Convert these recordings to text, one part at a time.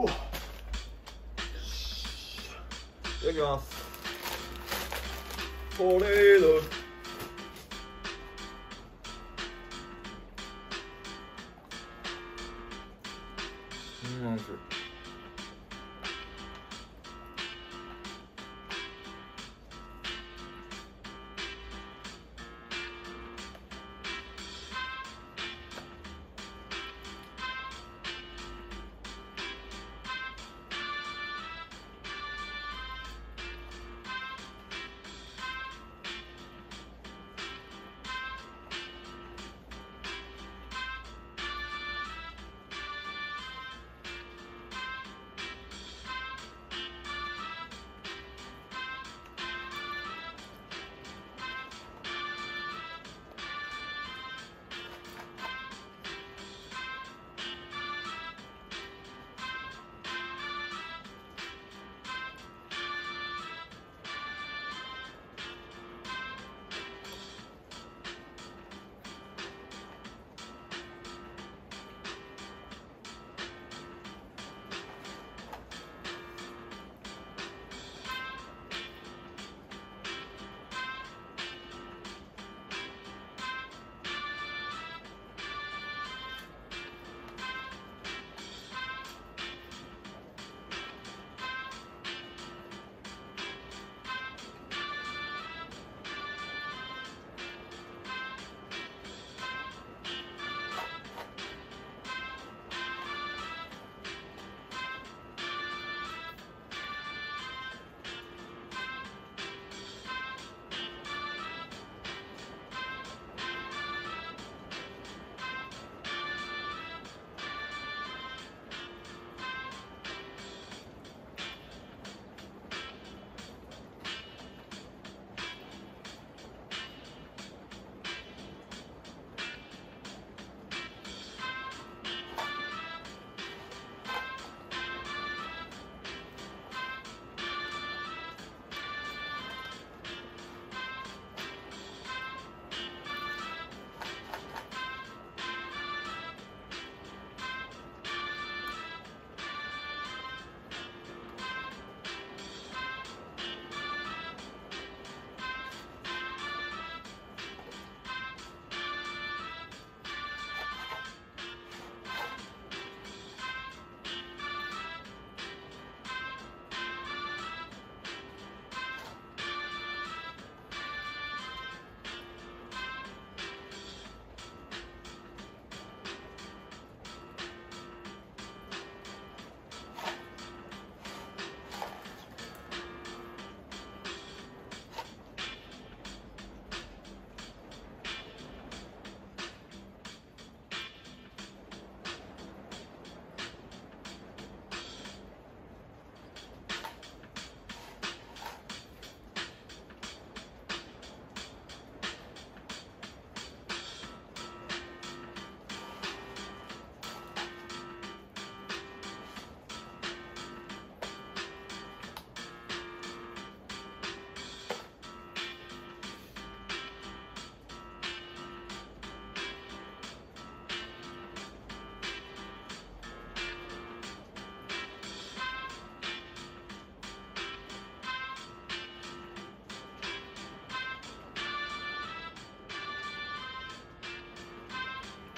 お。いただきます。トレード。うんなんす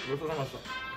ごちそうさまでした。